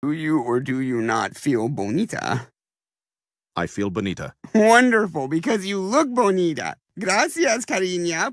Do you or do you not feel bonita? I feel bonita. Wonderful, because you look bonita. Gracias, cariña.